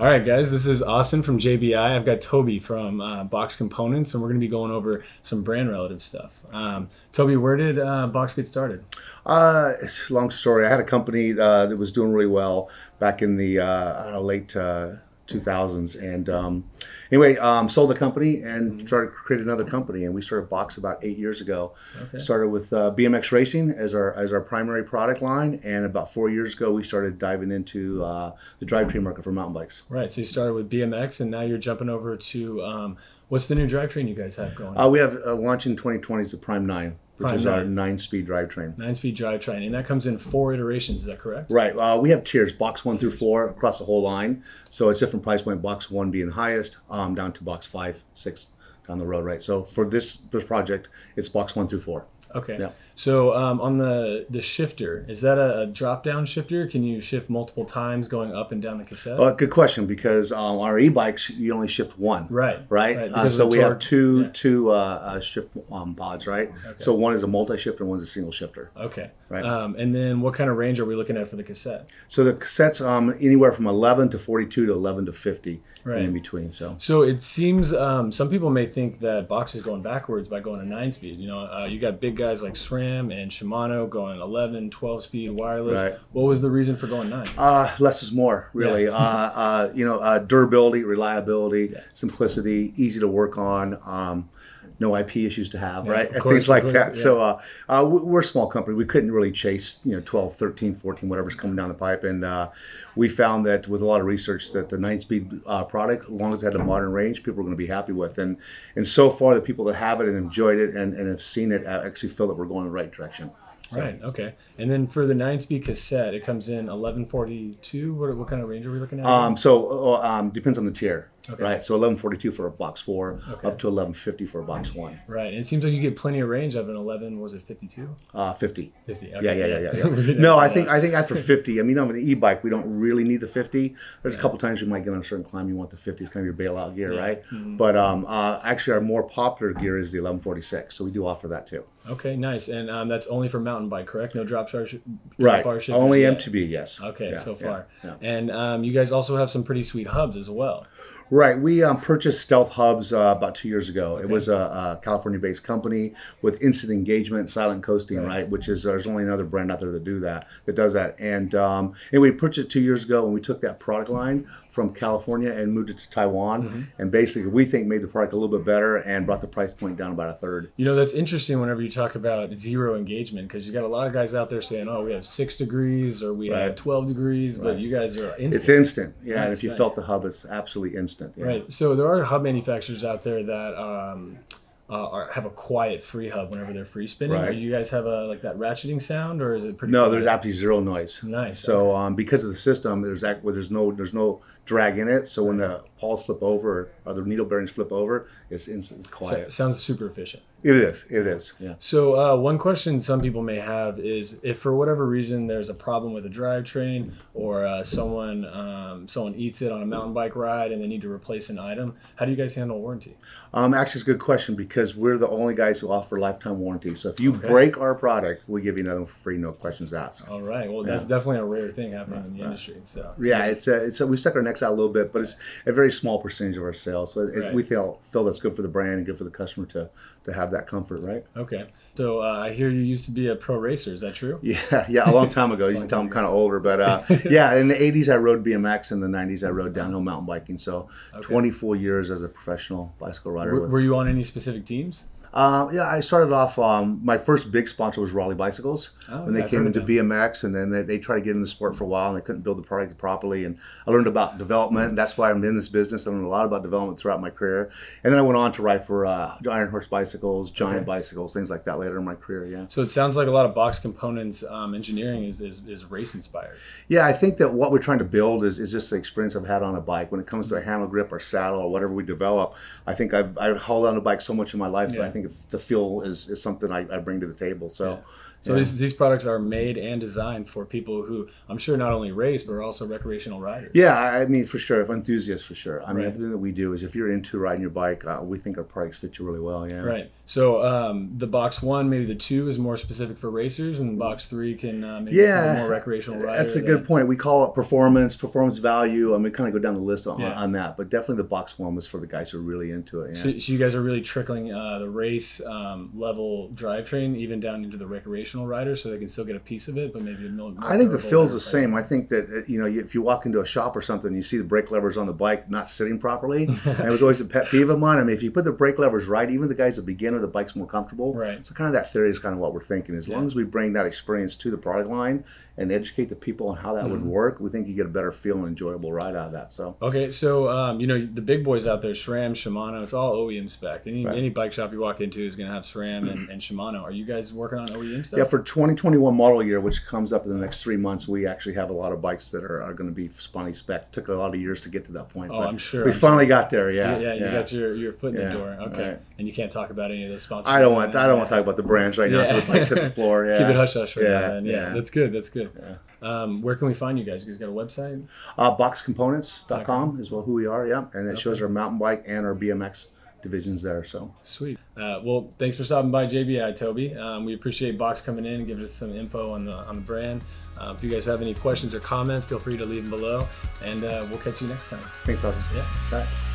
All right, guys, this is Austin from JBI. I've got Toby from uh, Box Components, and we're going to be going over some brand relative stuff. Um, Toby, where did uh, Box get started? Uh, long story. I had a company uh, that was doing really well back in the uh, know, late uh, 2000s, and um, anyway, um, sold the company and started to create another company. And we started Box about eight years ago. Okay. Started with uh, BMX racing as our as our primary product line, and about four years ago, we started diving into uh, the drivetrain market for mountain bikes. Right, so you started with BMX, and now you're jumping over to um, what's the new drivetrain you guys have going? Uh, we have uh, launching 2020 is the Prime Nine, which is our 9. nine-speed drivetrain. Nine speed drivetrain, and that comes in four iterations, is that correct? Right. Uh, we have tiers, box one through four across the whole line. So it's different price point. Box one being the highest, um, down to box five, six down the road. Right. So for this, this project, it's box one through four. Okay. Yeah. So um, on the the shifter, is that a, a drop down shifter? Can you shift multiple times going up and down the cassette? Uh, good question because um, our e-bikes you only shift one. right. Right. Right, Uh, so we have two Yeah. two uh, uh, shift um, pods. Right. Okay. So one is a multi-shifter, and one's a single shifter. Okay. Right. Um, and then what kind of range are we looking at for the cassette? So the cassettes um, anywhere from 11 to 42 to 11 to 50 Right. in between. So. So it seems um, some people may think that box is going backwards by going to nine speed. You know, uh, you got big guys like SRAM and Shimano going 11, 12 speed wireless. Right. What was the reason for going nine? Uh, less is more, really. Yeah. uh, uh, you know, uh, durability, reliability, simplicity, easy to work on. Um, no IP issues to have, Yeah, right? course, Things like of that. course, So uh, uh, we- we're a small company. We couldn't really chase, you know, 12, 13, 14, whatever's coming down the pipe. And uh, we found that with a lot of research that the nine-speed uh, product, as long as it had a modern range, people are going to be happy with. And and so far, the people that have it and enjoyed it and, and have seen it uh, actually feel that we're going in the right direction. Right. Okay. And then for the nine speed cassette, it comes in 1142. What, what kind of range are we looking at? Um, so uh, um, depends on the tier, Okay. right? So 1142 for a box four, Okay. up to 1150 for a box one, right. And it seems like you get plenty of range of an 11. Was it 52? uh, 50. 50. Yeah, yeah, yeah, yeah. yeah. No, I think I think after 50, I mean, on an e-bike, we don't really need the 50. There's a couple times you might get on a certain climb, you want the 50. It's kind of your bailout gear, right? Mm-hmm. But um, uh, actually, our more popular gear is the 1146, so we do offer that too. Okay, nice. And um, that's only for mountain bike, correct? No drop bar, drop Right. bar Only yet? MTB, yes. Okay, Yeah, so far. yeah. And um, you guys also have some pretty sweet hubs as well. Right. We um, purchased Stealth Hubs uh, about two years ago. It was a, a California-based company with instant engagement, silent coasting, right? Which is there's only another brand out there that do that that does that. And um, anyway, we purchased it two years ago, and we took that product line from California and moved it to Taiwan. Mm-hmm. And basically, we think made the product a little bit better and brought the price point down about a third. You know, that's interesting whenever you talk about zero engagement because you got a lot of guys out there saying, oh, we have six degrees or we have 12 degrees, but you guys are instant. It's instant, yeah. and if you nice. felt the hub, it's absolutely instant. yeah. Right. So there are hub manufacturers out there that um, uh, are, have a quiet free hub whenever they're free spinning. Right. Or you guys have a like that ratcheting sound, or is it pretty? No, quiet? there's absolutely zero noise. Nice, So um, because of the system, there's act- well, there's no there's no drag in it. So when the pawls flip over or the needle bearings flip over, it's instantly So- quiet. sounds super efficient. It is. It is. Yeah. So uh, one question some people may have is if for whatever reason there's a problem with a drivetrain or uh, someone um, someone eats it on a mountain bike ride and they need to replace an item, how do you guys handle warranty? Um, actually, it's a good question because we're the only guys who offer lifetime warranty. So if you break our product, we give you another one for free, no questions asked. All right. Well, that's definitely a rare thing happening in the industry. So Yeah, it's a, it's a, we stuck our necks out a little bit, but it's a very small percentage of our sales. So it, Right. we feel feel that's good for the brand and good for the customer to to have that comfort, right? okay. So uh, I hear you used to be a pro racer. Is that true? Yeah, yeah, a long time ago. You can tell I'm kind of older, but uh, yeah, in the '80s I rode BMX, in the '90s I rode downhill mountain biking. So 24 years as a professional bicycle rider. Were, with, were you on any specific teams? Uh, yeah, I started off. Um, my first big sponsor was Raleigh Bicycles Oh, when they I've came into BMX, and then they, they tried to get in the sport for a while, and they couldn't build the product properly. And I learned about development, and that's why I'm in this business. I learned a lot about development throughout my career, and then I went on to ride for uh, Iron Horse bicycles, Giant Okay. bicycles, things like that later in my career. Yeah. So it sounds like a lot of box components um, engineering is, is, is race inspired. Yeah, I think that what we're trying to build is, is just the experience I've had on a bike. When it comes to a handle grip or saddle or whatever we develop, I think I've, I've held on a bike so much in my life that I think if the fuel is, is something I, I bring to the table. So, So these, these products are made and designed for people who I'm sure not only race but are also recreational riders. Yeah, I mean, for sure, if enthusiasts, for sure. I mean, Right. everything that we do is if you're into riding your bike, uh, we think our products fit you really well. Yeah. Right. So um, the box one, maybe the two, is more specific for racers, and box three can uh, maybe Yeah, more recreational rider. That's a that- good point. We call it performance, performance value. I mean, we kind of go down the list on, Yeah. on that, but definitely the box one was for the guys who are really into it. Yeah. So, so you guys are really trickling uh, the race um, level drivetrain even down into the recreational riders, so they can still get a piece of it, but maybe a little. I think the feel's the same. I think that you know, if you walk into a shop or something, you see the brake levers on the bike not sitting properly. and it was always a pet peeve of mine. I mean, if you put the brake levers right, even the guys that beginner, the bike's more comfortable. Right. So kind of that theory is kind of what we're thinking. As long as we bring that experience to the product line and educate the people on how that Mm-hmm. would work, we think you get a better feel and enjoyable ride out of that. So. Okay, so um, you know the big boys out there, SRAM, Shimano, it's all OEM spec. Any Right. any bike shop you walk into is going to have SRAM and, and Shimano. Are you guys working on OEM stuff? Yeah, for 2021 model year, which comes up in the next three months, we actually have a lot of bikes that are, are going to be Spawny spec. Took a lot of years to get to that point. Oh, but I'm sure, We I'm finally got there. Yeah, yeah, you got your, your foot in Yeah, the door. Okay, right. and you can't talk about any of those sponsors. I don't want. I don't want to talk about the brands right now. Yeah. until the bikes hit the floor. Yeah. Keep it hush hush for Yeah. Yeah, yeah. that's good. That's good. Um, where can we find you guys? You guys got a website? Uh, boxcomponents.com is well who we are. Yeah, and it shows our mountain bike and our BMX divisions there. So Sweet. Uh, well, thanks for stopping by JBI, Toby. Um, we appreciate Box coming in and giving us some info on the on the brand. Uh, if you guys have any questions or comments, feel free to leave them below, and uh, we'll catch you next time. thanks, Dawson. Yeah. Bye.